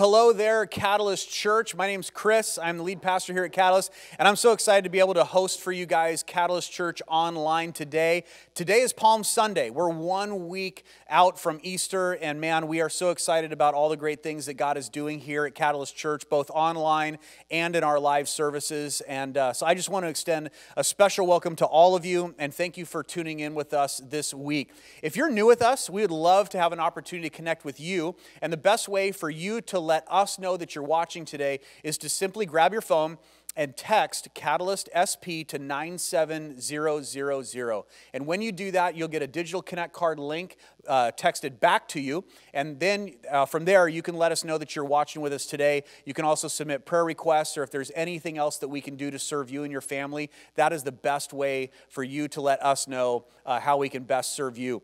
Hello there, Catalyst Church. My name's Chris. I'm the lead pastor here at Catalyst, and I'm so excited to be able to host for you guys Catalyst Church online today. Today is Palm Sunday. We're one week out from Easter, and man, we are so excited about all the great things that God is doing here at Catalyst Church, both online and in our live services. And uh, so I just want to extend a special welcome to all of you, and thank you for tuning in with us this week. If you're new with us, we would love to have an opportunity to connect with you, and the best way for you to let us know that you're watching today is to simply grab your phone and text Catalyst SP to 97000. And when you do that, you'll get a digital Connect card link uh, texted back to you. And then uh, from there, you can let us know that you're watching with us today. You can also submit prayer requests or if there's anything else that we can do to serve you and your family. That is the best way for you to let us know uh, how we can best serve you.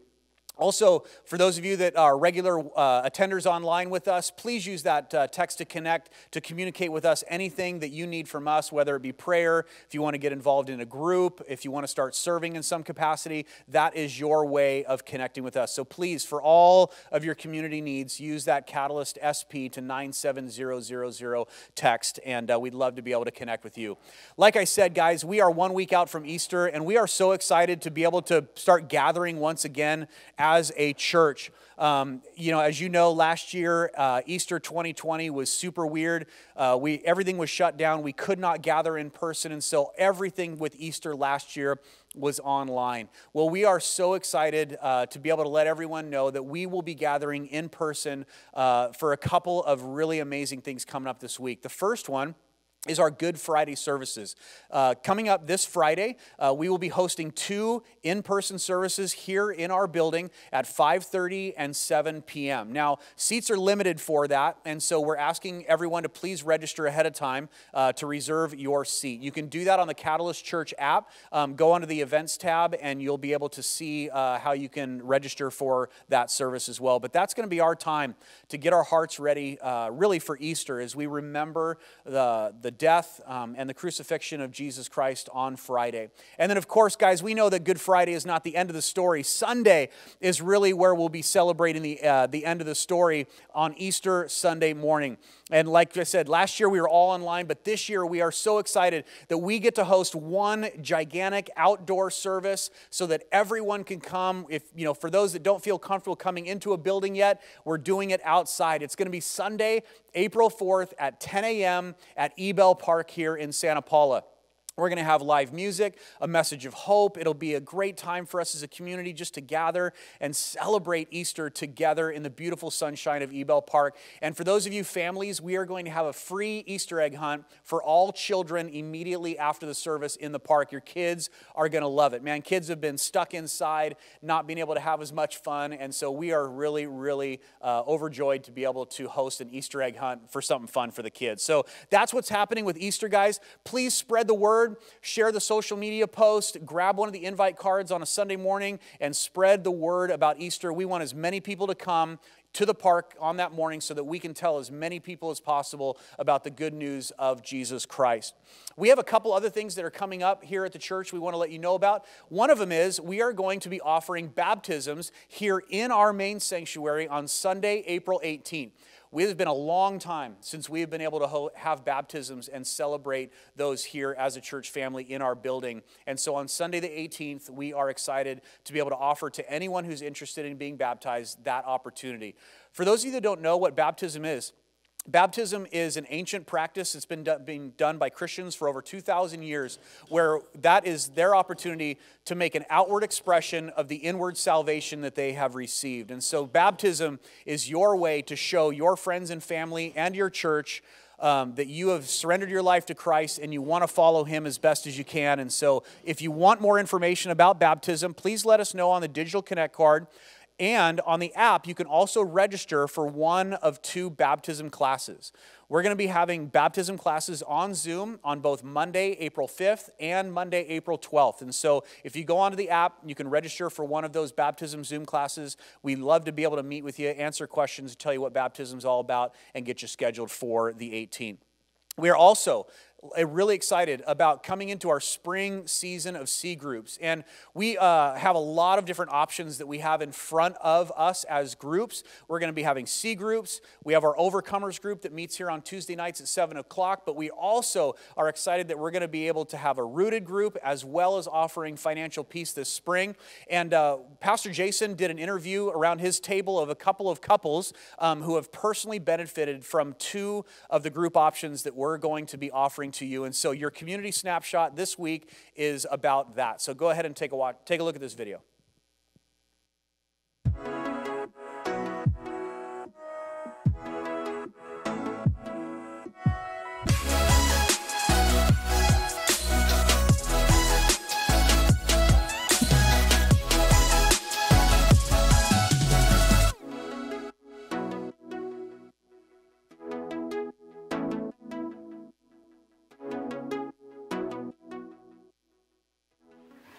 Also, for those of you that are regular uh, attenders online with us, please use that uh, text to connect to communicate with us anything that you need from us, whether it be prayer, if you want to get involved in a group, if you want to start serving in some capacity, that is your way of connecting with us. So please, for all of your community needs, use that Catalyst SP to 97000 text, and uh, we'd love to be able to connect with you. Like I said, guys, we are one week out from Easter, and we are so excited to be able to start gathering once again as a church. Um, you know, as you know, last year, uh, Easter 2020 was super weird. Uh, we everything was shut down. We could not gather in person, and so everything with Easter last year was online. Well, we are so excited uh, to be able to let everyone know that we will be gathering in person uh, for a couple of really amazing things coming up this week. The first one is our Good Friday services. Uh, coming up this Friday, uh, we will be hosting two in-person services here in our building at 5.30 and 7 p.m. Now, seats are limited for that, and so we're asking everyone to please register ahead of time uh, to reserve your seat. You can do that on the Catalyst Church app. Um, go onto the events tab, and you'll be able to see uh, how you can register for that service as well. But that's going to be our time to get our hearts ready, uh, really, for Easter as we remember the, the death um, and the crucifixion of Jesus Christ on Friday. And then, of course, guys, we know that Good Friday is not the end of the story. Sunday is really where we'll be celebrating the, uh, the end of the story on Easter Sunday morning. And like I said, last year we were all online, but this year we are so excited that we get to host one gigantic outdoor service so that everyone can come. If, you know, for those that don't feel comfortable coming into a building yet, we're doing it outside. It's going to be Sunday, April 4th at 10 a.m. at Ebell Park here in Santa Paula. We're going to have live music, a message of hope. It'll be a great time for us as a community just to gather and celebrate Easter together in the beautiful sunshine of Ebell Park. And for those of you families, we are going to have a free Easter egg hunt for all children immediately after the service in the park. Your kids are going to love it. Man, kids have been stuck inside, not being able to have as much fun. And so we are really, really uh, overjoyed to be able to host an Easter egg hunt for something fun for the kids. So that's what's happening with Easter, guys. Please spread the word word, share the social media post, grab one of the invite cards on a Sunday morning, and spread the word about Easter. We want as many people to come to the park on that morning so that we can tell as many people as possible about the good news of Jesus Christ. We have a couple other things that are coming up here at the church we want to let you know about. One of them is we are going to be offering baptisms here in our main sanctuary on Sunday, April 18th. It has been a long time since we have been able to have baptisms and celebrate those here as a church family in our building. And so on Sunday the 18th, we are excited to be able to offer to anyone who's interested in being baptized that opportunity. For those of you that don't know what baptism is, Baptism is an ancient practice It's been do- being done by Christians for over 2,000 years, where that is their opportunity to make an outward expression of the inward salvation that they have received. And so, baptism is your way to show your friends and family and your church um, that you have surrendered your life to Christ and you want to follow Him as best as you can. And so, if you want more information about baptism, please let us know on the Digital Connect card. And on the app, you can also register for one of two baptism classes. We're going to be having baptism classes on Zoom on both Monday, April 5th and Monday, April 12th. And so if you go onto the app, you can register for one of those baptism Zoom classes. We'd love to be able to meet with you, answer questions, tell you what baptism is all about, and get you scheduled for the 18th. We are also really excited about coming into our spring season of C groups. And we uh, have a lot of different options that we have in front of us as groups. We're going to be having C groups. We have our Overcomers group that meets here on Tuesday nights at 7 o'clock. But we also are excited that we're going to be able to have a rooted group as well as offering financial peace this spring. And uh, Pastor Jason did an interview around his table of a couple of couples um, who have personally benefited from two of the group options that we're going to be offering to you. And so your community snapshot this week is about that. So go ahead and take a watch, take a look at this video.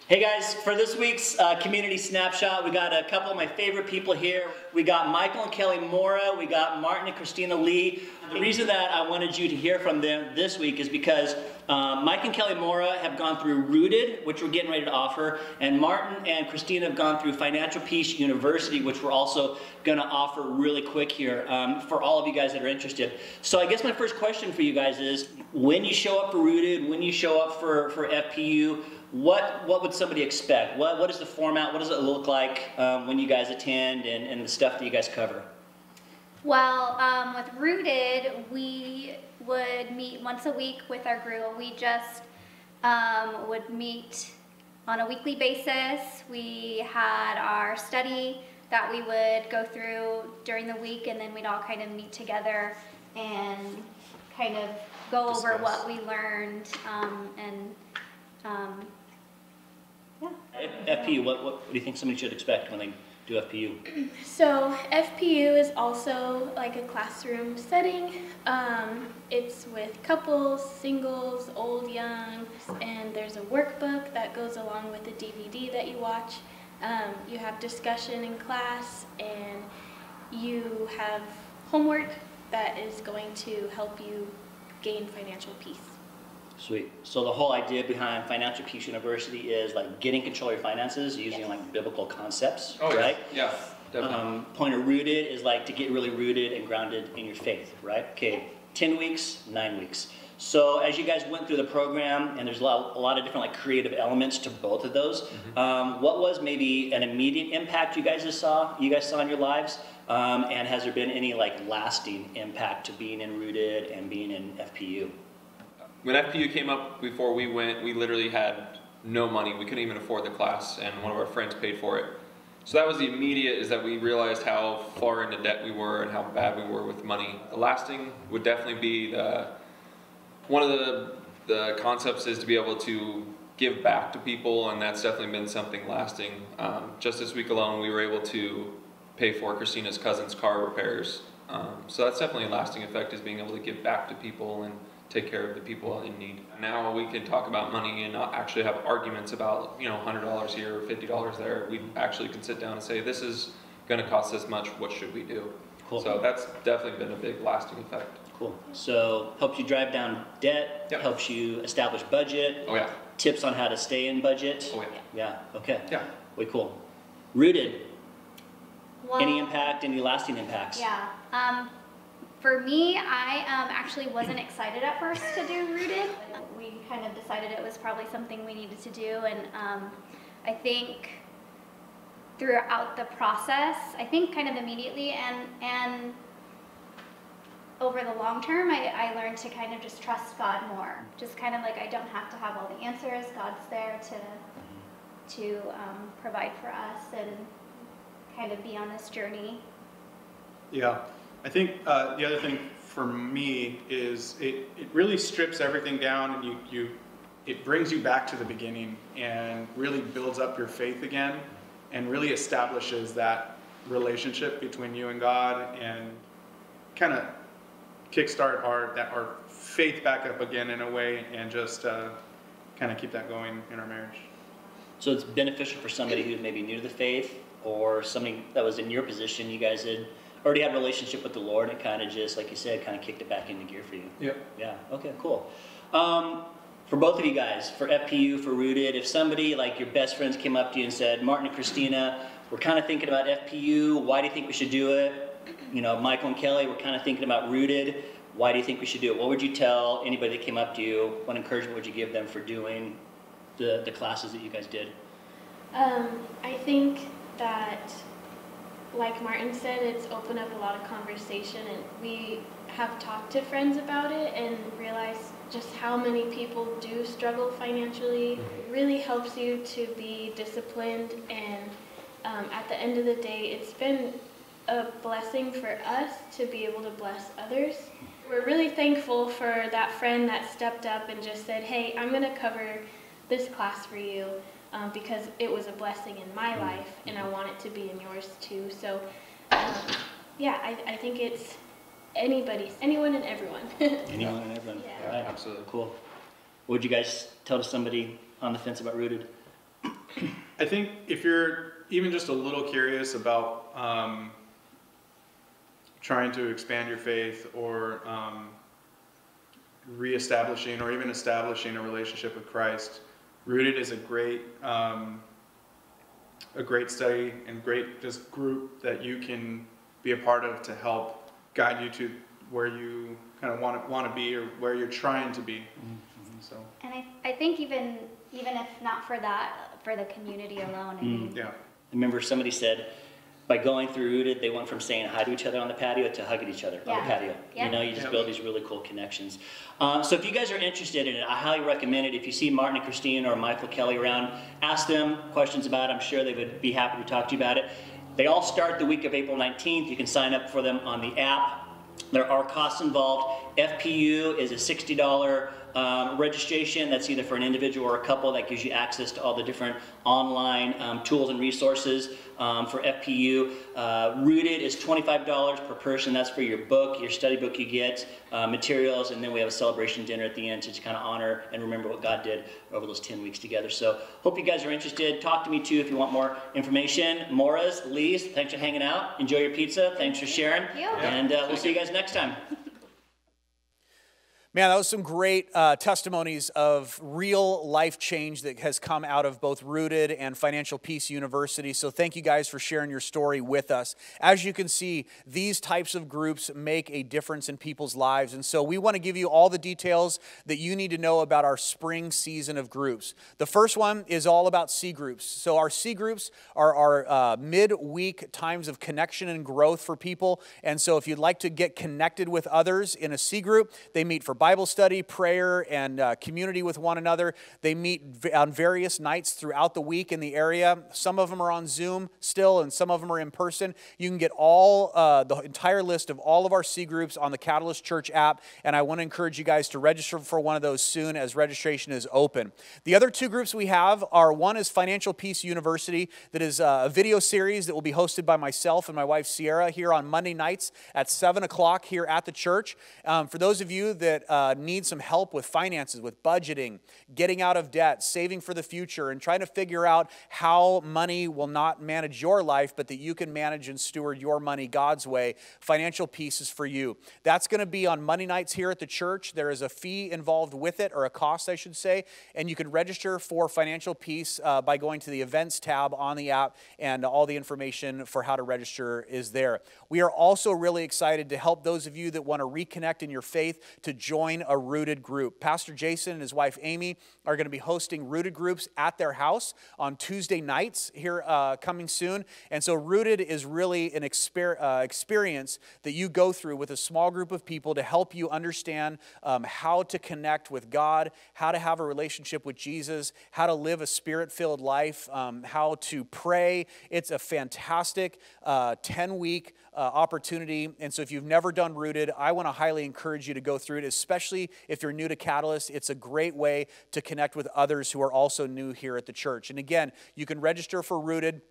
Hey guys, for this week's uh, community snapshot, we got a couple of my favorite people here. We got Michael and Kelly Mora, we got Martin and Christina Lee. The reason that I wanted you to hear from them this week is because um, Mike and Kelly Mora have gone through Rooted, which we're getting ready to offer, and Martin and Christina have gone through Financial Peace University, which we're also going to offer really quick here um, for all of you guys that are interested. So I guess my first question for you guys is, when you show up for Rooted, when you show up for, for FPU, what what would somebody expect? What what is the format? What does it look like um, when you guys attend and, and the stuff that you guys cover? Well, um, with Rooted, we would meet once a week with our group. We just um, would meet on a weekly basis. We had our study that we would go through during the week, and then we'd all kind of meet together and kind of go over what we learned um, and um, F- FPU, what, what, what do you think somebody should expect when they do FPU? So FPU is also like a classroom setting. Um, it's with couples, singles, old, young, and there's a workbook that goes along with the DVD that you watch. Um, you have discussion in class, and you have homework that is going to help you gain financial peace. Sweet. So the whole idea behind Financial Peace University is like getting control of your finances using Yes. like biblical concepts, Oh, right? Yeah, definitely. Um, point of rooted is like to get really rooted and grounded in your faith, right? Okay, 10 weeks, nine weeks. So as you guys went through the program, and there's a lot, a lot of different like creative elements to both of those, Mm-hmm. um, what was maybe an immediate impact you guys just saw, you guys saw in your lives? Um, and has there been any like lasting impact to being in rooted and being in FPU? When FPU came up before we went, we literally had no money. We couldn't even afford the class, and one of our friends paid for it. So that was the immediate is that we realized how far into debt we were and how bad we were with money. The lasting would definitely be the one of the the concepts is to be able to give back to people, and that's definitely been something lasting. Um, just this week alone, we were able to pay for Christina's cousin's car repairs. Um, so that's definitely a lasting effect is being able to give back to people and take care of the people in need. Now we can talk about money and not actually have arguments about you know hundred dollars here or fifty dollars there. We actually can sit down and say this is going to cost this much. What should we do? Cool. So that's definitely been a big lasting effect. Cool. So helps you drive down debt, Yep. helps you establish budget, Oh yeah. tips on how to stay in budget. Oh yeah. Yeah, okay. Yeah. Way cool. Rooted, well, any impact, any lasting impacts? Yeah. Um, for me, I um, actually wasn't excited at first to do Rooted. We kind of decided it was probably something we needed to do, and um, I think throughout the process, I think kind of immediately and and over the long term, I, I learned to kind of just trust God more. Just kind of like I don't have to have all the answers. God's there to to um, provide for us and kind of be on this journey. Yeah, I think uh, the other thing for me is it, it really strips everything down and you, you it brings you back to the beginning and really builds up your faith again and really establishes that relationship between you and God and kind of kickstart our that our faith back up again in a way and just uh, kind of keep that going in our marriage. So it's beneficial for somebody who's maybe new to the faith or somebody that was in your position. You guys had already had a relationship with the Lord, and kind of just, like you said, kind of kicked it back into gear for you. Yep. Yeah. Okay. Cool. Um, for both of you guys, for FPU, for Rooted, if somebody like your best friends came up to you and said, Martin and Christina, we're kind of thinking about FPU. Why do you think we should do it? You know, Michael and Kelly, we're kind of thinking about Rooted. Why do you think we should do it? What would you tell anybody that came up to you? What encouragement would you give them for doing the, the classes that you guys did? Um, I think that, like Martin said, it's opened up a lot of conversation, and we have talked to friends about it and realized just how many people do struggle financially. It really helps you to be disciplined, and um, at the end of the day, it's been a blessing for us to be able to bless others. We're really thankful for that friend that stepped up and just said, Hey, I'm going to cover this class for you um, because it was a blessing in my life and I want it to be in yours too. So, um, yeah, I, I think it's anybody, anyone and everyone. Anyone and everyone? Yeah. All right. Absolutely. Cool. What would you guys tell to somebody on the fence about Rooted? I think if you're even just a little curious about um, trying to expand your faith or um, reestablishing or even establishing a relationship with Christ, Rooted is a great um, a great study and great just group that you can be a part of to help guide you to where you kind of want to want to be or where you're trying to be. So And I, I think even even if not for that, for the community alone, I mean, yeah. remember somebody said by going through Rooted, they went from saying hi to each other on the patio to hugging each other on the patio. Yeah. You know, you just Yeah. build these really cool connections. Um, so if you guys are interested in it, I highly recommend it. If you see Martin and Christine or Michael Kelly around, ask them questions about it. I'm sure they would be happy to talk to you about it. They all start the week of April 19th. You can sign up for them on the app. There are costs involved. FPU is a $60 um, registration. That's either for an individual or a couple. That gives you access to all the different online um, tools and resources um, for FPU. Uh, Rooted is $25 per person. That's for your book, your study book you get, uh, materials, and then we have a celebration dinner at the end to kind of honor and remember what God did over those 10 weeks together. So hope you guys are interested. Talk to me too if you want more information. Mora's, Lee's, thanks for hanging out. Enjoy your pizza. Thanks for sharing. Thank you. And uh, we'll see you guys next time. Man, that was some great uh, testimonies of real life change that has come out of both Rooted and Financial Peace University. So, thank you guys for sharing your story with us. As you can see, these types of groups make a difference in people's lives. And so, we want to give you all the details that you need to know about our spring season of groups. The first one is all about C groups. So, our C groups are our uh, mid-week times of connection and growth for people. And so, if you'd like to get connected with others in a C group, they meet for Bible study, prayer, and uh, community with one another. They meet on various nights throughout the week in the area. Some of them are on Zoom still, and some of them are in person. You can get all uh, the entire list of all of our C groups on the Catalyst Church app, and I want to encourage you guys to register for one of those soon as registration is open. The other two groups we have are one is Financial Peace University, that is uh, a video series that will be hosted by myself and my wife Sierra here on Monday nights at 7 o'clock here at the church. Um, for those of you that uh, need some help with finances, with budgeting, getting out of debt, saving for the future, and trying to figure out how money will not manage your life, but that you can manage and steward your money God's way, financial peace is for you. That's going to be on Monday nights here at the church. There is a fee involved with it, or a cost, I should say, and you can register for financial peace uh, by going to the events tab on the app, and all the information for how to register is there. We are also really excited to help those of you that want to reconnect in your faith to join a rooted group. Pastor Jason and his wife Amy are going to be hosting rooted groups at their house on Tuesday nights here uh, coming soon. And so, rooted is really an exper- uh, experience that you go through with a small group of people to help you understand um, how to connect with God, how to have a relationship with Jesus, how to live a spirit filled life, um, how to pray. It's a fantastic 10 week uh, opportunity. And so, if you've never done Rooted, I want to highly encourage you to go through it, especially if you're new to Catalyst. It's a great way to connect with others who are also new here at the church. And again, you can register for Rooted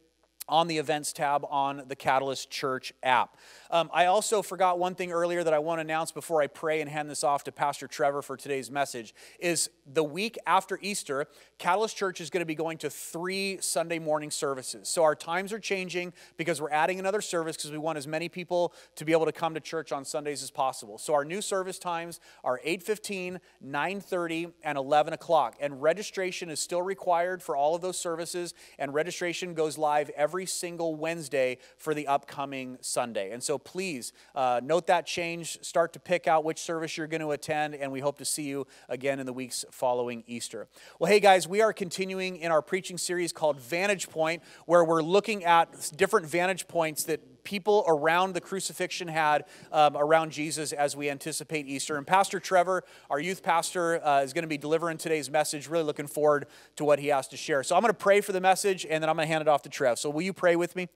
on the events tab on the Catalyst Church app. Um, I also forgot one thing earlier that I want to announce before I pray and hand this off to Pastor Trevor for today's message is the week after Easter, Catalyst Church is going to be going to three Sunday morning services. So our times are changing because we're adding another service because we want as many people to be able to come to church on Sundays as possible. So our new service times are 8:15, 9:30, and 11 o'clock. And registration is still required for all of those services, and registration goes live every single Wednesday for the upcoming Sunday. And so please uh, note that change. Start to pick out which service you're going to attend, and we hope to see you again in the weeks following Easter. Well, hey guys, we are continuing in our preaching series called Vantage Point, where we're looking at different vantage points that people around the crucifixion had um, around Jesus as we anticipate Easter. And Pastor Trevor, our youth pastor, uh, is going to be delivering today's message. Really looking forward to what he has to share. So I'm going to pray for the message and then I'm going to hand it off to Trev. So will you pray with me?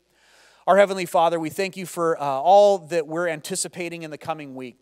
Our Heavenly Father, we thank you for uh, all that we're anticipating in the coming week.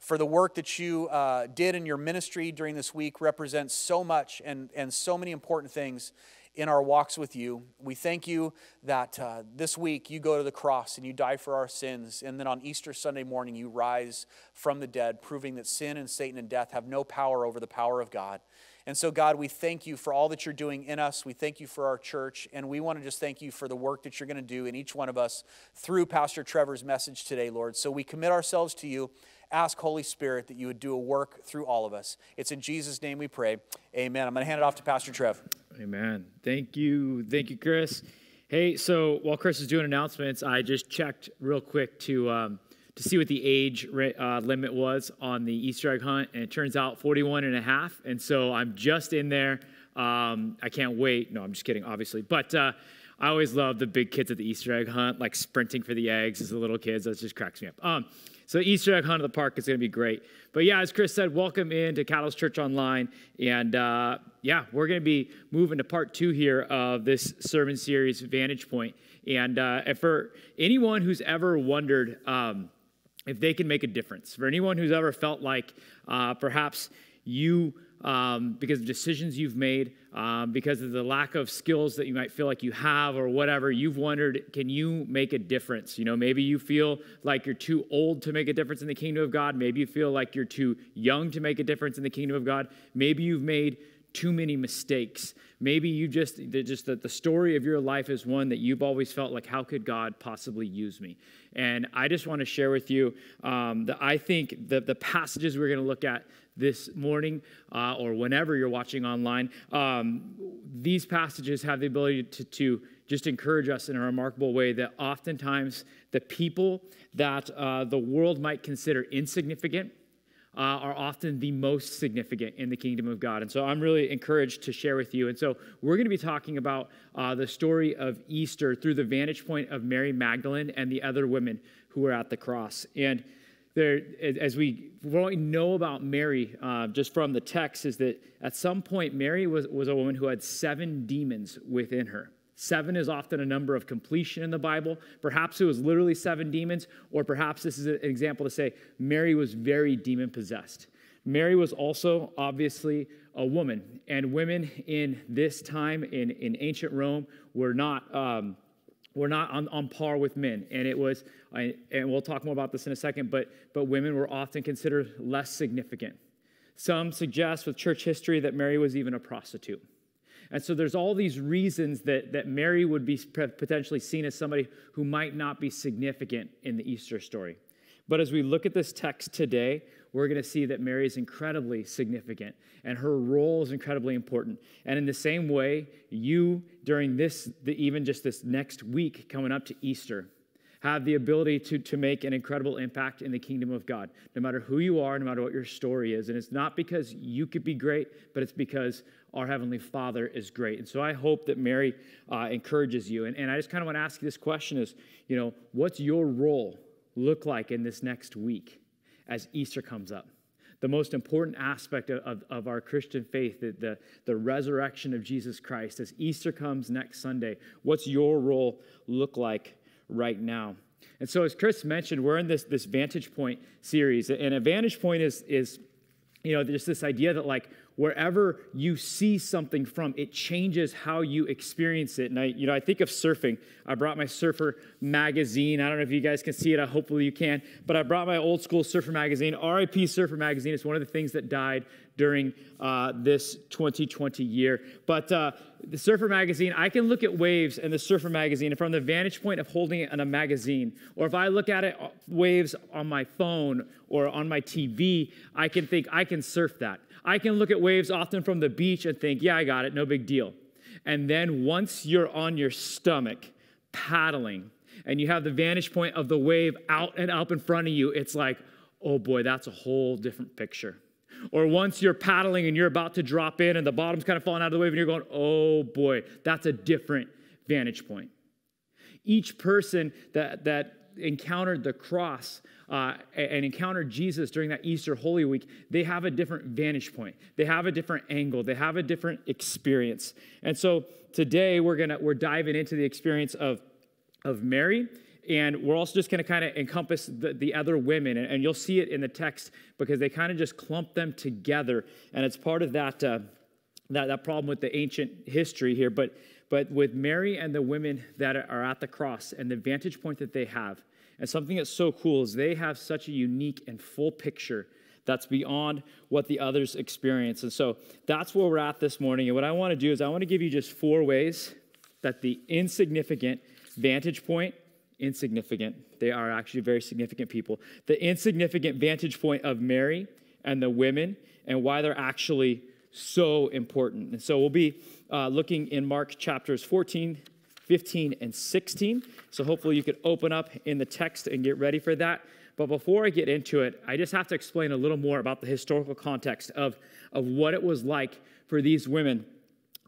For the work that you uh, did in your ministry during this week represents so much and, and so many important things in our walks with you. We thank you that uh, this week you go to the cross and you die for our sins. And then on Easter Sunday morning, you rise from the dead, proving that sin and Satan and death have no power over the power of God. And so, God, we thank you for all that you're doing in us. We thank you for our church. And we want to just thank you for the work that you're going to do in each one of us through Pastor Trevor's message today, Lord. So we commit ourselves to you. Ask, Holy Spirit, that you would do a work through all of us. It's in Jesus' name we pray. Amen. I'm going to hand it off to Pastor Trev. Amen. Thank you. Thank you, Chris. Hey, so while Chris is doing announcements, I just checked real quick to. Um, to see what the age uh, limit was on the Easter egg hunt, and it turns out 41 and a half. And so I'm just in there. Um, I can't wait. No, I'm just kidding, obviously. But uh, I always love the big kids at the Easter egg hunt, like sprinting for the eggs as the little kids. That just cracks me up. Um, so Easter egg hunt at the park is going to be great. But yeah, as Chris said, welcome into Catalyst Church Online, and uh, yeah, we're going to be moving to part two here of this sermon series, Vantage Point. And, uh, for anyone who's ever wondered. Um, if they can make a difference. For anyone who's ever felt like uh, perhaps you, um, because of decisions you've made, um, because of the lack of skills that you might feel like you have or whatever, you've wondered, can you make a difference? You know, maybe you feel like you're too old to make a difference in the kingdom of God. Maybe you feel like you're too young to make a difference in the kingdom of God. Maybe you've made too many mistakes. Maybe you just, just that the story of your life is one that you've always felt like, how could God possibly use me? And I just want to share with you um, that I think the, the passages we're going to look at this morning uh, or whenever you're watching online, um, these passages have the ability to, to just encourage us in a remarkable way that oftentimes the people that uh, the world might consider insignificant uh, are often the most significant in the kingdom of God. And so I'm really encouraged to share with you. And so we're going to be talking about uh, the story of Easter through the vantage point of Mary Magdalene and the other women who were at the cross. And there, as we know about Mary, uh, just from the text, is that at some point Mary was, was a woman who had seven demons within her. Seven is often a number of completion in the Bible. Perhaps it was literally seven demons, or perhaps this is an example to say Mary was very demon possessed. Mary was also obviously a woman, and women in this time in, in ancient Rome were not. Um, were not on, on par with men. And it was and we'll talk more about this in a second but but women were often considered less significant. Some suggest with church history that mary was even a prostitute. And so there's all these reasons that, that Mary would be potentially seen as somebody who might not be significant in the Easter story. But as we look at this text today, we're going to see that Mary is incredibly significant and her role is incredibly important. And in the same way, you, during this, the, even just this next week coming up to Easter, have the ability to, to make an incredible impact in the kingdom of God, no matter who you are, no matter what your story is. And it's not because you could be great, but it's because our Heavenly Father is great. And so I hope that Mary uh, encourages you. And, and I just kind of want to ask you this question is, you know, what's your role look like in this next week as Easter comes up? The most important aspect of, of, of our Christian faith, the, the, the resurrection of Jesus Christ, as Easter comes next Sunday, what's your role look like right now? And so, as Chris mentioned, we're in this, this Vantage Point series. And a Vantage Point is, is you know, just this idea that like wherever you see something from, it changes how you experience it. And I, you know, I think of surfing. I brought my surfer magazine. I don't know if you guys can see it. I hopefully you can. But I brought my old school surfer magazine. RIP Surfer Magazine It's one of the things that died during uh, this 2020 year. But uh, the Surfer Magazine, I can look at waves in the Surfer Magazine from the vantage point of holding it in a magazine. Or if I look at it, uh, waves on my phone or on my TV, I can think, I can surf that. I can look at waves often from the beach and think, yeah, I got it, no big deal. And then once you're on your stomach paddling and you have the vantage point of the wave out and up in front of you, it's like, oh boy, that's a whole different picture. Or once you're paddling and you're about to drop in and the bottom's kind of falling out of the wave and you're going, oh boy, that's a different vantage point. Each person that, that encountered the cross uh, and encountered Jesus during that Easter Holy Week, they have a different vantage point. They have a different angle. They have a different experience. And so today we're gonna we're diving into the experience of of Mary. And we're also just going to kind of encompass the, the other women. And, and, you'll see it in the text because they kind of just clump them together. And it's part of that, uh, that, that problem with the ancient history here. But, but with Mary and the women that are at the cross and the vantage point that they have, and something that's so cool is they have such a unique and full picture that's beyond what the others experience. And so that's where we're at this morning. And what I want to do is I want to give you just four ways that the insignificant vantage point, insignificant, they are actually very significant people, the insignificant vantage point of Mary and the women and why they're actually so important. And so we'll be uh, looking in Mark chapters 14, 15, and 16. So hopefully you could open up in the text and get ready for that. But before I get into it, I just have to explain a little more about the historical context of, of what it was like for these women.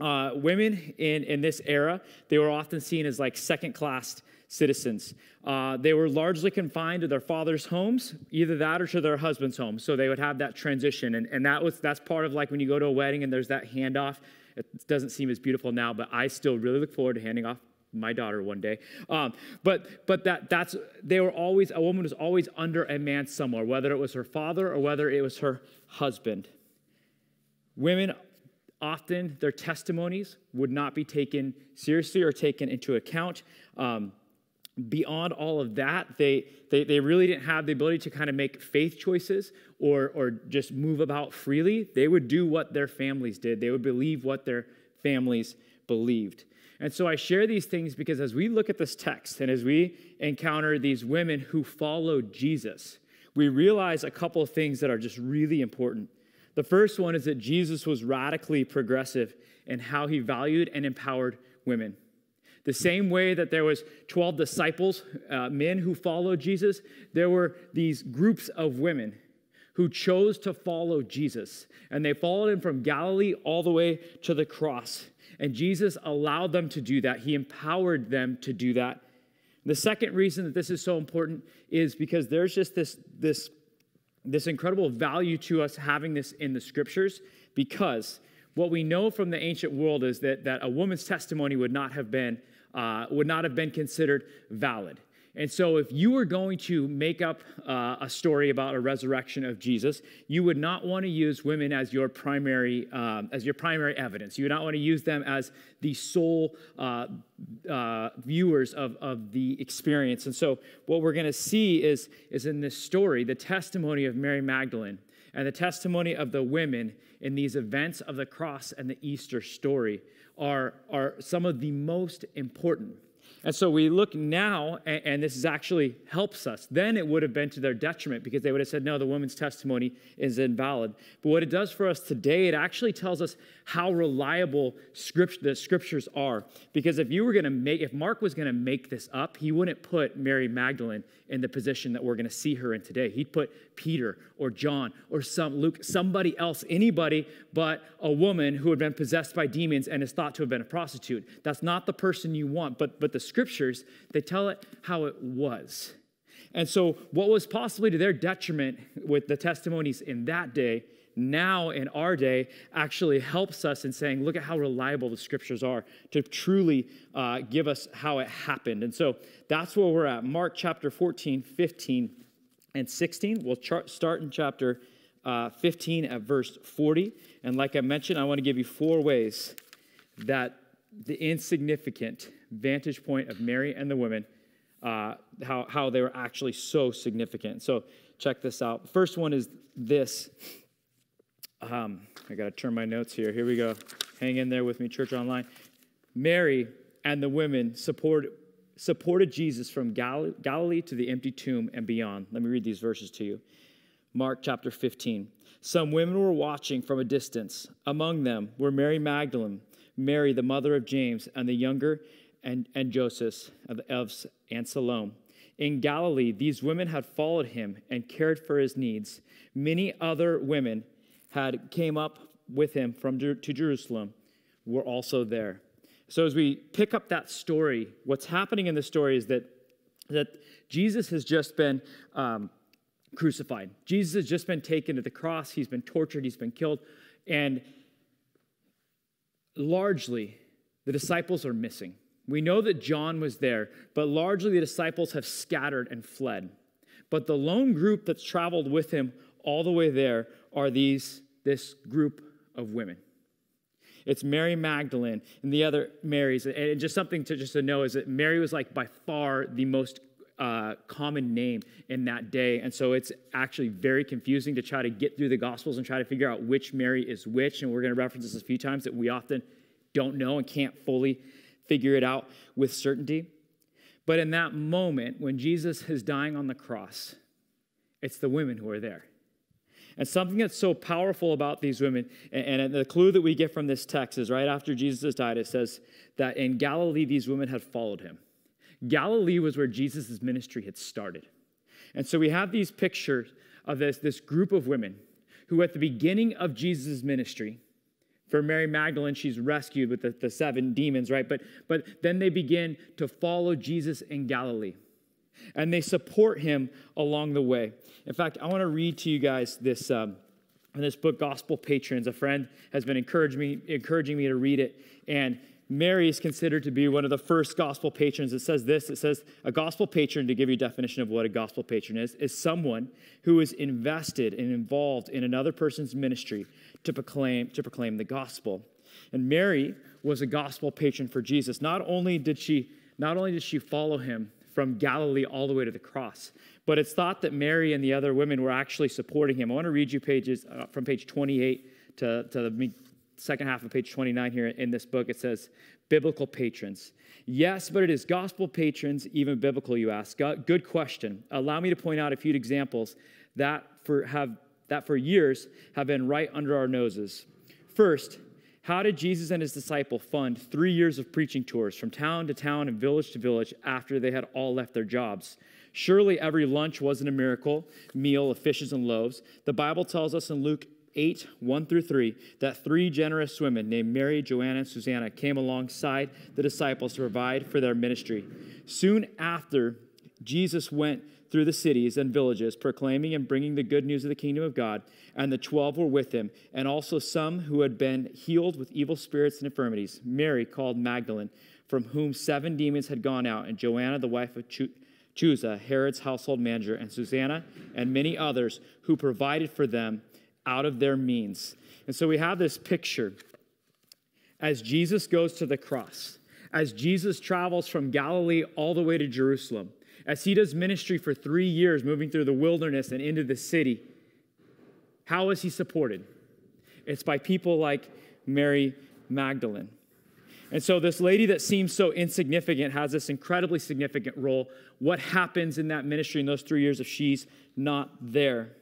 Uh, women in, in this era, they were often seen as like second class citizens. Uh, they were largely confined to their father's homes, either that or to their husband's home. So they would have that transition. And, and that was, that's part of like when you go to a wedding and there's that handoff. It doesn't seem as beautiful now, but I still really look forward to handing off my daughter one day. Um, but but that that's they were always a woman was always under a man somewhere, whether it was her father or whether it was her husband. Women often their testimonies would not be taken seriously or taken into account. Um, beyond all of that, they, they, they really didn't have the ability to kind of make faith choices or, or just move about freely. They would do what their families did, they would believe what their families believed. And so I share these things because as we look at this text and as we encounter these women who followed Jesus, we realize a couple of things that are just really important. The first one is that Jesus was radically progressive in how he valued and empowered women. The same way that there was 12 disciples, uh, men who followed Jesus, there were these groups of women who chose to follow Jesus. And they followed him from Galilee all the way to the cross. And Jesus allowed them to do that. He empowered them to do that. The second reason that this is so important is because there's just this, this, this incredible value to us having this in the scriptures because what we know from the ancient world is that, that a woman's testimony would not have been uh, would not have been considered valid. And so, if you were going to make up uh, a story about a resurrection of Jesus, you would not want to use women as your primary um, as your primary evidence. You would not want to use them as the sole uh, uh, viewers of, of the experience. And so, what we're going to see is is in this story the testimony of Mary Magdalene and the testimony of the women in these events of the cross and the Easter story are are some of the most important and so we look now, and, and this is actually helps us. Then it would have been to their detriment because they would have said, no, the woman's testimony is invalid. But what it does for us today, it actually tells us how reliable script, the scriptures are. Because if you were going to make, if Mark was going to make this up, he wouldn't put Mary Magdalene in the position that we're going to see her in today. He'd put Peter or John or some Luke, somebody else, anybody but a woman who had been possessed by demons and is thought to have been a prostitute. That's not the person you want, but but the scriptures, they tell it how it was. And so what was possibly to their detriment with the testimonies in that day now in our day actually helps us in saying, look at how reliable the scriptures are to truly uh, give us how it happened. And so that's where we're at. Mark chapter 14, 15, and 16. We'll chart, start in chapter uh, 15 at verse 40. And like I mentioned, I want to give you four ways that the insignificant vantage point of Mary and the women, uh, how, how they were actually so significant. So check this out. First one is this. Um, I got to turn my notes here. Here we go. Hang in there with me, Church Online. Mary and the women support, supported Jesus from Gal- Galilee to the empty tomb and beyond. Let me read these verses to you. Mark chapter 15. Some women were watching from a distance. Among them were Mary Magdalene, Mary, the mother of James, and the younger, and, and Joseph, of, of, and Salome. In Galilee, these women had followed him and cared for his needs. Many other women had came up with him from to Jerusalem were also there. So as we pick up that story, what's happening in the story is that that Jesus has just been um, crucified. Jesus has just been taken to the cross. He's been tortured. He's been killed, and largely the disciples are missing. We know that John was there, but largely the disciples have scattered and fled. But the lone group that's traveled with him all the way there are these this group of women. It's Mary Magdalene and the other Marys. And just something to just to know is that Mary was like by far the most uh, common name in that day. And so it's actually very confusing to try to get through the Gospels and try to figure out which Mary is which. And we're going to reference this a few times that we often don't know and can't fully figure it out with certainty. But in that moment, when Jesus is dying on the cross, it's the women who are there. And something that's so powerful about these women, and, the clue that we get from this text is right after Jesus has died, it says that in Galilee, these women had followed him. Galilee was where Jesus' ministry had started. And so we have these pictures of this, this group of women who, at the beginning of Jesus' ministry, for Mary Magdalene, she's rescued with the, the seven demons, right? But, but then they begin to follow Jesus in Galilee and they support him along the way. In fact, I want to read to you guys this. Um, this book, Gospel Patrons, a friend has been encouraging me, encouraging me to read it. And Mary is considered to be one of the first gospel patrons. It says this it says, a gospel patron, to give you a definition of what a gospel patron is, is someone who is invested and involved in another person's ministry to proclaim, to proclaim the gospel. And Mary was a gospel patron for Jesus. Not only did she, not only did she follow him, from Galilee all the way to the cross. But it's thought that Mary and the other women were actually supporting him. I want to read you pages uh, from page 28 to, to the second half of page 29 here in this book. It says, Biblical patrons. Yes, but it is gospel patrons, even biblical, you ask. Good question. Allow me to point out a few examples that for, have, that for years have been right under our noses. First, how did Jesus and his disciple fund three years of preaching tours from town to town and village to village after they had all left their jobs? Surely every lunch wasn't a miracle meal of fishes and loaves. The Bible tells us in Luke 8, 1 through 3, that three generous women named Mary, Joanna, and Susanna came alongside the disciples to provide for their ministry. Soon after, Jesus went through the cities and villages, proclaiming and bringing the good news of the kingdom of God. And the twelve were with him, and also some who had been healed with evil spirits and infirmities. Mary, called Magdalene, from whom seven demons had gone out, and Joanna, the wife of Chuza, Herod's household manager, and Susanna, and many others who provided for them out of their means. And so we have this picture as Jesus goes to the cross, as Jesus travels from Galilee all the way to Jerusalem as he does ministry for three years, moving through the wilderness and into the city, how is he supported? It's by people like Mary Magdalene. And so, this lady that seems so insignificant has this incredibly significant role. What happens in that ministry in those three years if she's not there?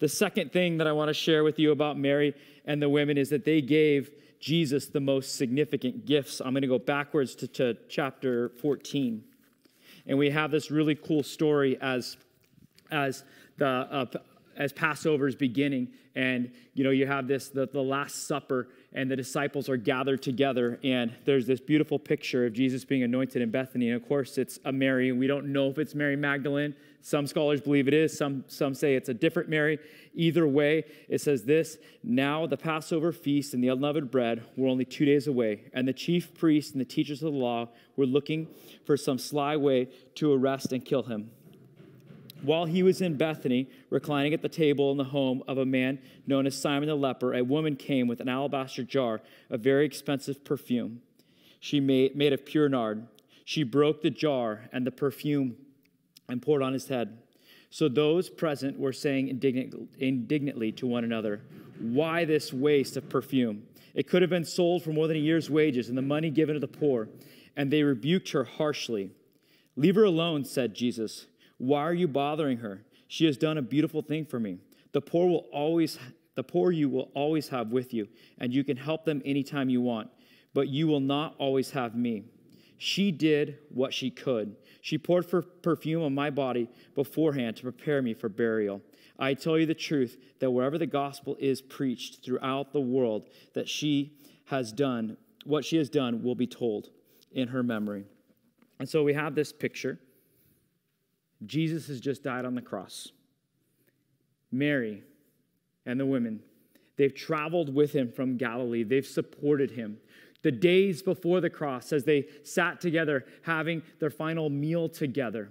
The second thing that I want to share with you about Mary and the women is that they gave Jesus the most significant gifts. I'm going to go backwards to, to chapter 14. And we have this really cool story as, as the uh, as Passover is beginning, and you know you have this the, the Last Supper, and the disciples are gathered together, and there's this beautiful picture of Jesus being anointed in Bethany. And of course, it's a Mary, we don't know if it's Mary Magdalene. Some scholars believe it is. Some some say it's a different Mary. Either way, it says this: Now the Passover feast and the unleavened bread were only two days away, and the chief priests and the teachers of the law were looking for some sly way to arrest and kill him. While he was in Bethany, reclining at the table in the home of a man known as Simon the leper, a woman came with an alabaster jar of very expensive perfume. She made, made of pure nard. She broke the jar and the perfume and poured on his head. So those present were saying indignant, indignantly to one another, Why this waste of perfume? It could have been sold for more than a year's wages and the money given to the poor. And they rebuked her harshly. Leave her alone, said Jesus. Why are you bothering her? She has done a beautiful thing for me. The poor will always the poor you will always have with you, and you can help them anytime you want, but you will not always have me. She did what she could. She poured perfume on my body beforehand to prepare me for burial. I tell you the truth that wherever the gospel is preached throughout the world, that she has done, what she has done will be told in her memory. And so we have this picture. Jesus has just died on the cross. Mary and the women, they've traveled with him from Galilee, they've supported him. The days before the cross, as they sat together having their final meal together,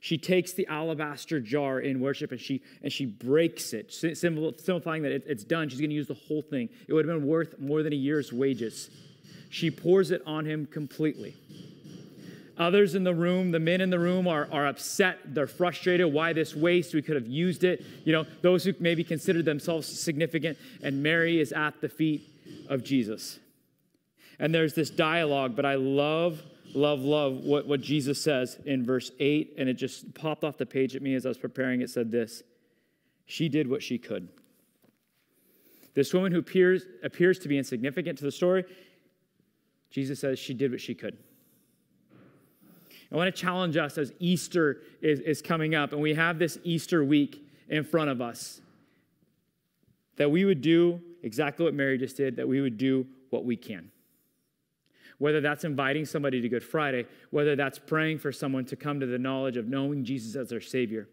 she takes the alabaster jar in worship and she and she breaks it, simplifying that it's done. She's going to use the whole thing. It would have been worth more than a year's wages. She pours it on him completely. Others in the room, the men in the room are, are upset. They're frustrated. Why this waste? We could have used it. You know, those who maybe considered themselves significant. And Mary is at the feet of Jesus. And there's this dialogue, but I love, love, love what, what Jesus says in verse 8. And it just popped off the page at me as I was preparing. It said this She did what she could. This woman who appears, appears to be insignificant to the story, Jesus says she did what she could. I want to challenge us as Easter is, is coming up and we have this Easter week in front of us that we would do exactly what Mary just did, that we would do what we can. Whether that's inviting somebody to Good Friday, whether that's praying for someone to come to the knowledge of knowing Jesus as their Savior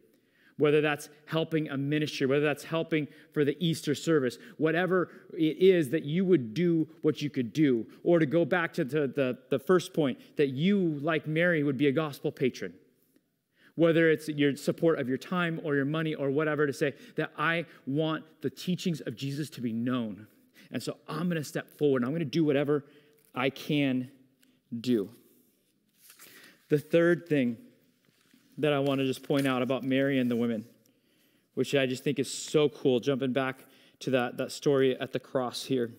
whether that's helping a ministry, whether that's helping for the Easter service, whatever it is that you would do what you could do. Or to go back to the, the, the first point, that you, like Mary, would be a gospel patron. Whether it's your support of your time or your money or whatever, to say that I want the teachings of Jesus to be known. And so I'm going to step forward and I'm going to do whatever I can do. The third thing that I want to just point out about Mary and the women, which I just think is so cool, jumping back to that, that story at the cross here,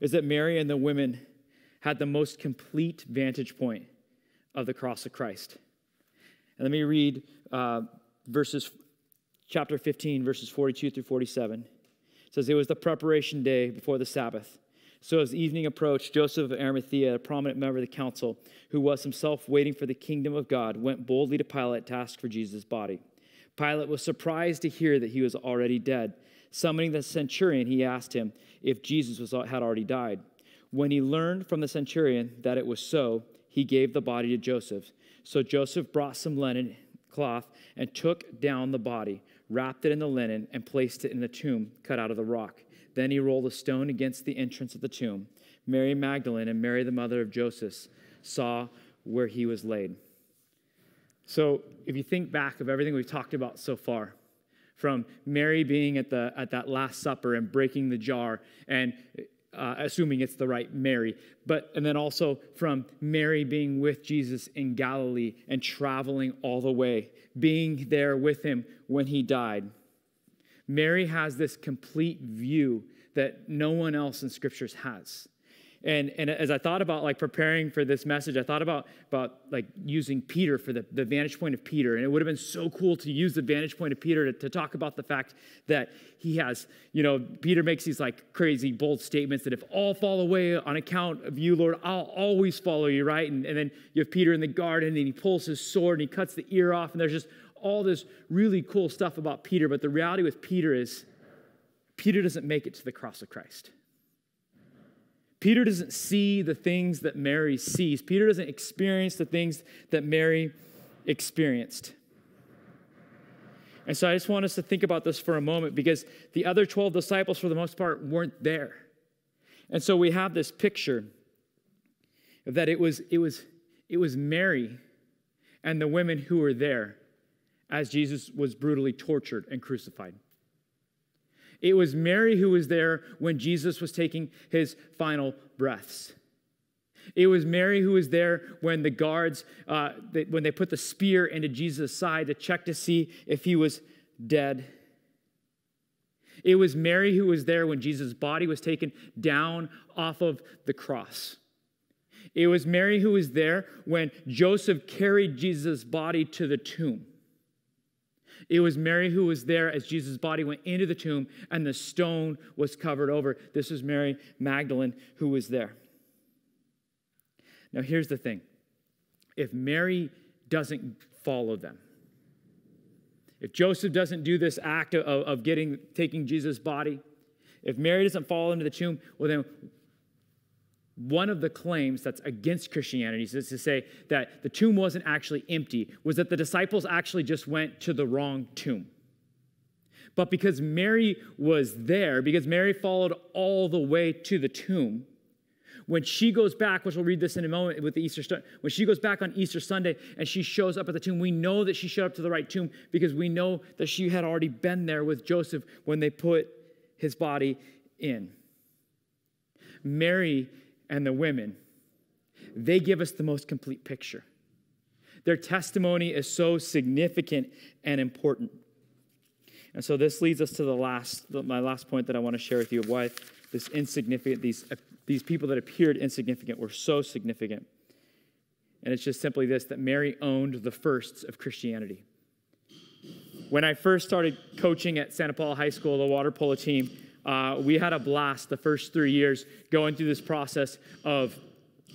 is that Mary and the women had the most complete vantage point of the cross of Christ. And let me read uh, verses, chapter 15, verses 42 through 47. It says, It was the preparation day before the Sabbath. So as evening approached, Joseph of Arimathea, a prominent member of the council, who was himself waiting for the kingdom of God, went boldly to Pilate to ask for Jesus' body. Pilate was surprised to hear that he was already dead. Summoning the centurion, he asked him if Jesus was, had already died. When he learned from the centurion that it was so, he gave the body to Joseph. So Joseph brought some linen cloth and took down the body, wrapped it in the linen, and placed it in the tomb cut out of the rock. Then he rolled a stone against the entrance of the tomb. Mary Magdalene and Mary, the mother of Joseph, saw where he was laid. So, if you think back of everything we've talked about so far, from Mary being at, the, at that Last Supper and breaking the jar, and uh, assuming it's the right Mary, but and then also from Mary being with Jesus in Galilee and traveling all the way, being there with him when he died. Mary has this complete view that no one else in scriptures has. And, and as I thought about like preparing for this message, I thought about, about like using Peter for the, the vantage point of Peter. And it would have been so cool to use the vantage point of Peter to, to talk about the fact that he has, you know, Peter makes these like crazy bold statements that if all fall away on account of you, Lord, I'll always follow you, right? And, and then you have Peter in the garden and he pulls his sword and he cuts the ear off. And there's just all this really cool stuff about Peter, but the reality with Peter is Peter doesn't make it to the cross of Christ. Peter doesn't see the things that Mary sees. Peter doesn't experience the things that Mary experienced. And so I just want us to think about this for a moment because the other 12 disciples, for the most part, weren't there. And so we have this picture that it was, it was, it was Mary and the women who were there as Jesus was brutally tortured and crucified. It was Mary who was there when Jesus was taking his final breaths. It was Mary who was there when the guards, uh, they, when they put the spear into Jesus' side to check to see if he was dead. It was Mary who was there when Jesus' body was taken down off of the cross. It was Mary who was there when Joseph carried Jesus' body to the tomb. It was Mary who was there as Jesus' body went into the tomb and the stone was covered over. This was Mary Magdalene who was there. Now, here's the thing if Mary doesn't follow them, if Joseph doesn't do this act of, of getting, taking Jesus' body, if Mary doesn't fall into the tomb, well, then one of the claims that's against Christianity is to say that the tomb wasn't actually empty, was that the disciples actually just went to the wrong tomb. But because Mary was there, because Mary followed all the way to the tomb, when she goes back, which we'll read this in a moment with the Easter, when she goes back on Easter Sunday and she shows up at the tomb, we know that she showed up to the right tomb because we know that she had already been there with Joseph when they put his body in. Mary and the women, they give us the most complete picture. Their testimony is so significant and important. And so this leads us to the last, my last point that I want to share with you of why this insignificant, these, uh, these people that appeared insignificant were so significant. And it's just simply this that Mary owned the firsts of Christianity. When I first started coaching at Santa Paula High School, the water polo team, uh, we had a blast the first three years going through this process of,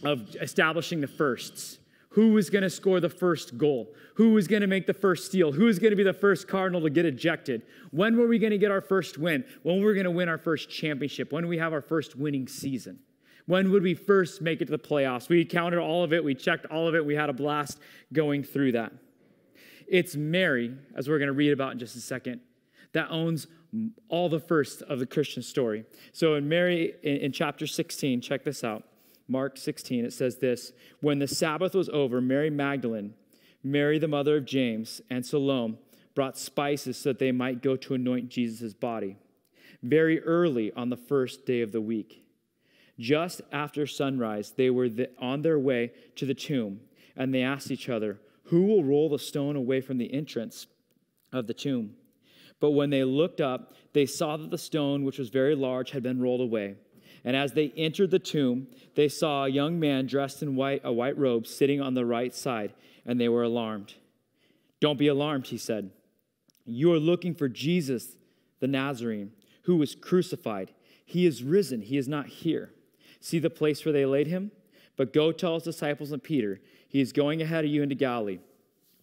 of establishing the firsts. Who was going to score the first goal? Who was going to make the first steal? Who was going to be the first Cardinal to get ejected? When were we going to get our first win? When were we going to win our first championship? When we have our first winning season? When would we first make it to the playoffs? We counted all of it, we checked all of it, we had a blast going through that. It's Mary, as we're going to read about in just a second, that owns all the first of the Christian story. So in Mary, in, in chapter 16, check this out. Mark 16, it says this When the Sabbath was over, Mary Magdalene, Mary the mother of James, and Salome brought spices so that they might go to anoint Jesus' body. Very early on the first day of the week, just after sunrise, they were on their way to the tomb, and they asked each other, Who will roll the stone away from the entrance of the tomb? But when they looked up, they saw that the stone, which was very large, had been rolled away. And as they entered the tomb, they saw a young man dressed in white, a white robe sitting on the right side, and they were alarmed. Don't be alarmed, he said. You are looking for Jesus, the Nazarene, who was crucified. He is risen, he is not here. See the place where they laid him? But go tell his disciples and Peter, he is going ahead of you into Galilee.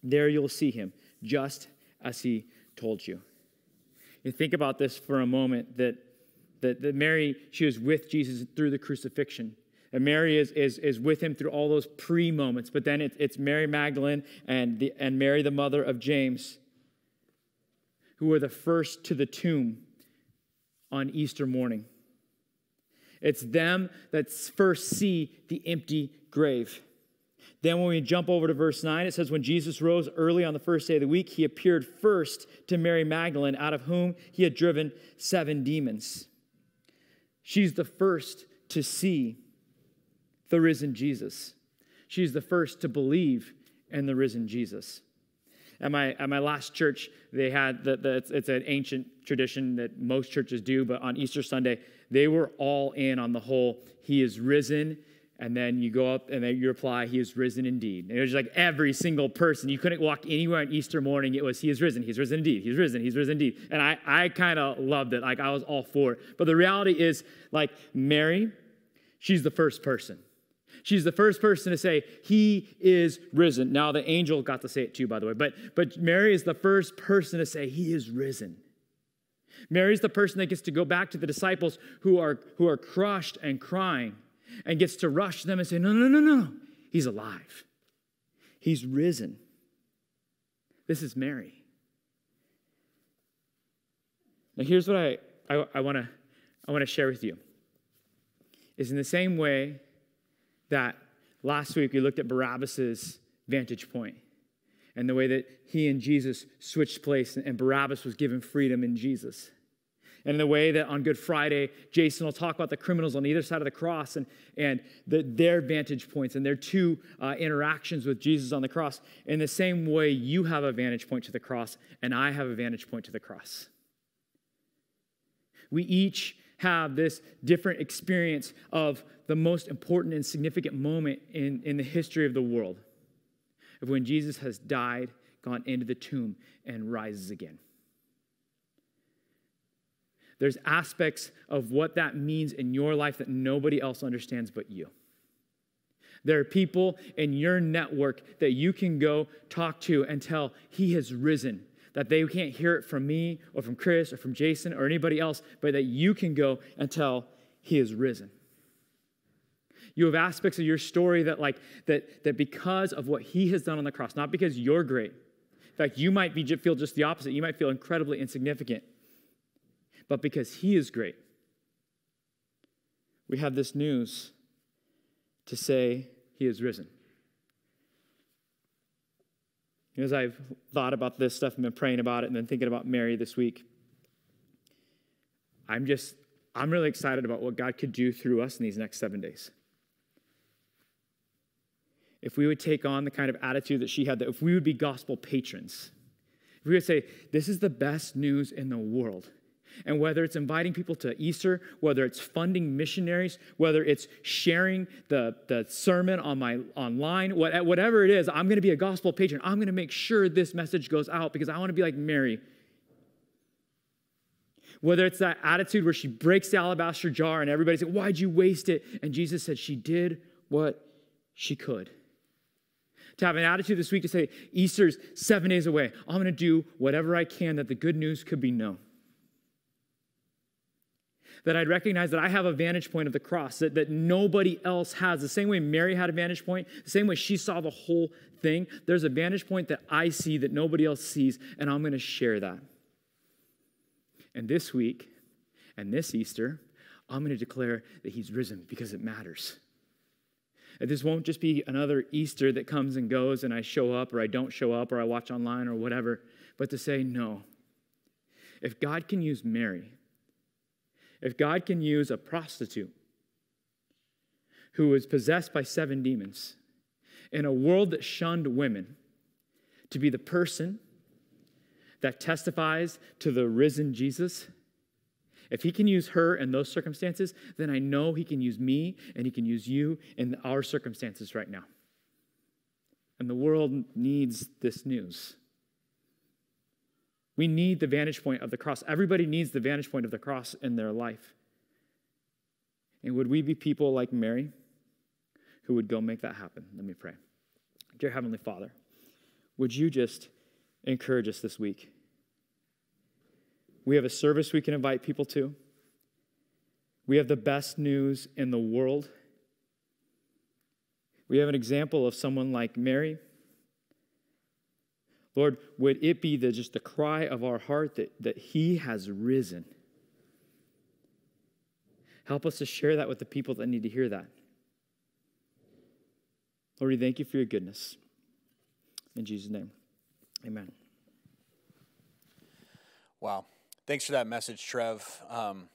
There you'll see him, just as he told you. You think about this for a moment that, that, that Mary, she was with Jesus through the crucifixion. And Mary is, is, is with him through all those pre moments. But then it, it's Mary Magdalene and, the, and Mary, the mother of James, who were the first to the tomb on Easter morning. It's them that first see the empty grave. Then, when we jump over to verse 9, it says, When Jesus rose early on the first day of the week, he appeared first to Mary Magdalene, out of whom he had driven seven demons. She's the first to see the risen Jesus. She's the first to believe in the risen Jesus. At my, at my last church, they had the, the it's, it's an ancient tradition that most churches do, but on Easter Sunday, they were all in on the whole He is risen and then you go up and then you reply, He is risen indeed. And it was like every single person. You couldn't walk anywhere on Easter morning. It was, He is risen. He's risen indeed. He's risen. He's risen indeed. And I, I kind of loved it. Like I was all for it. But the reality is, like Mary, she's the first person. She's the first person to say, He is risen. Now, the angel got to say it too, by the way. But, but Mary is the first person to say, He is risen. Mary's the person that gets to go back to the disciples who are, who are crushed and crying and gets to rush them and say, No, no, no, no, he's alive. He's risen. This is Mary. Now, here's what I, I, I want to I wanna share with you. Is in the same way that last week we looked at Barabbas's vantage and the way that he and Jesus switched place and Barabbas was given freedom in Jesus. And in the way that on Good Friday, Jason will talk about the criminals on either side of the cross and, and the, their vantage points and their two uh, interactions with Jesus on the cross. In the same way, you have a vantage point to the cross, and I have a vantage point to the cross. We each have this different experience of the most important and significant moment in, in the history of the world of when Jesus has died, gone into the tomb, and rises again. There's aspects of what that means in your life that nobody else understands but you. There are people in your network that you can go talk to and tell, He has risen. That they can't hear it from me or from Chris or from Jason or anybody else, but that you can go and tell, He has risen. You have aspects of your story that, like, that, that because of what He has done on the cross, not because you're great. In fact, you might be, feel just the opposite. You might feel incredibly insignificant, but because He is great. We have this news to say He is risen. As I've thought about this stuff and been praying about it and then thinking about Mary this week, I'm just, I'm really excited about what God could do through us in these next seven days. If we would take on the kind of attitude that she had, that if we would be gospel patrons, if we would say, This is the best news in the world. And whether it's inviting people to Easter, whether it's funding missionaries, whether it's sharing the, the sermon on my online, whatever it is, I'm going to be a gospel patron. I'm going to make sure this message goes out because I want to be like Mary. Whether it's that attitude where she breaks the alabaster jar and everybody said, Why'd you waste it? And Jesus said, She did what she could. To have an attitude this week to say, Easter's seven days away. I'm going to do whatever I can that the good news could be known that I'd recognize that I have a vantage point of the cross that, that nobody else has. The same way Mary had a vantage point, the same way she saw the whole thing, there's a vantage point that I see that nobody else sees, and I'm going to share that. And this week, and this Easter, I'm going to declare that he's risen because it matters. That this won't just be another Easter that comes and goes and I show up or I don't show up or I watch online or whatever, but to say, no. If God can use Mary, if God can use a prostitute who was possessed by seven demons in a world that shunned women to be the person that testifies to the risen Jesus, if he can use her in those circumstances, then I know he can use me and he can use you in our circumstances right now. And the world needs this news. We need the vantage point of the cross. Everybody needs the vantage point of the cross in their life. And would we be people like Mary who would go make that happen? Let me pray. Dear Heavenly Father, would you just encourage us this week? We have a service we can invite people to. We have the best news in the world. We have an example of someone like Mary Lord, would it be the, just the cry of our heart that, that He has risen? Help us to share that with the people that need to hear that. Lord, we thank you for your goodness. In Jesus' name, amen. Wow. Thanks for that message, Trev. Um,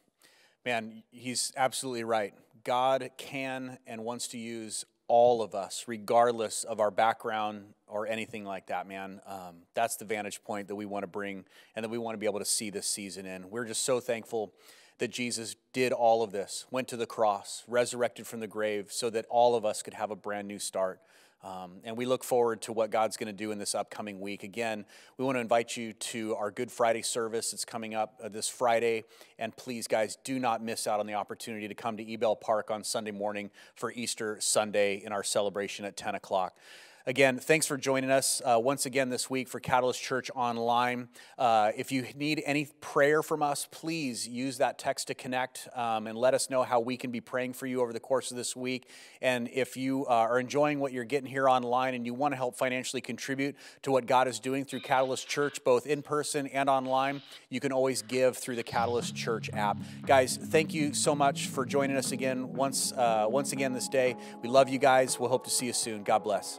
man, he's absolutely right. God can and wants to use all of us, regardless of our background or anything like that, man. Um, that's the vantage point that we want to bring and that we want to be able to see this season in. We're just so thankful that Jesus did all of this, went to the cross, resurrected from the grave, so that all of us could have a brand new start. Um, and we look forward to what God's going to do in this upcoming week. Again, we want to invite you to our Good Friday service. It's coming up uh, this Friday. And please, guys, do not miss out on the opportunity to come to Ebell Park on Sunday morning for Easter Sunday in our celebration at 10 o'clock. Again, thanks for joining us uh, once again this week for Catalyst Church Online. Uh, if you need any prayer from us, please use that text to connect um, and let us know how we can be praying for you over the course of this week. And if you uh, are enjoying what you're getting here online and you want to help financially contribute to what God is doing through Catalyst Church, both in person and online, you can always give through the Catalyst Church app. Guys, thank you so much for joining us again once, uh, once again this day. We love you guys. We'll hope to see you soon. God bless.